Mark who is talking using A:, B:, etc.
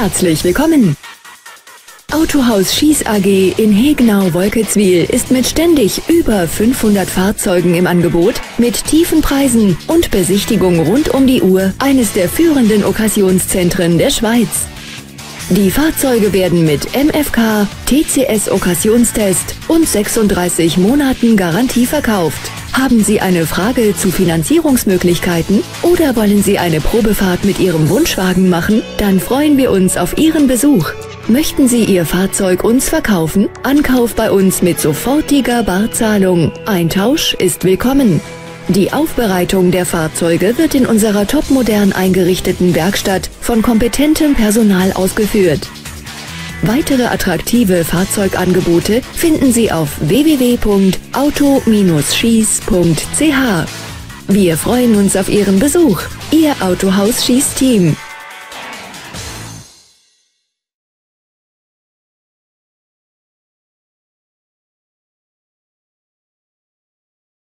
A: Herzlich willkommen! Autohaus Schieß AG in Hegnau-Wolketzwil ist mit ständig über 500 Fahrzeugen im Angebot, mit tiefen Preisen und Besichtigung rund um die Uhr eines der führenden Okkasionszentren der Schweiz. Die Fahrzeuge werden mit MFK, TCS Okkasionstest und 36 Monaten Garantie verkauft. Haben Sie eine Frage zu Finanzierungsmöglichkeiten oder wollen Sie eine Probefahrt mit Ihrem Wunschwagen machen? Dann freuen wir uns auf Ihren Besuch. Möchten Sie Ihr Fahrzeug uns verkaufen? Ankauf bei uns mit sofortiger Barzahlung. Ein Tausch ist willkommen. Die Aufbereitung der Fahrzeuge wird in unserer topmodern eingerichteten Werkstatt von kompetentem Personal ausgeführt. Weitere attraktive Fahrzeugangebote finden Sie auf www.auto-schieß.ch. Wir freuen uns auf Ihren Besuch. Ihr Autohaus Schießteam.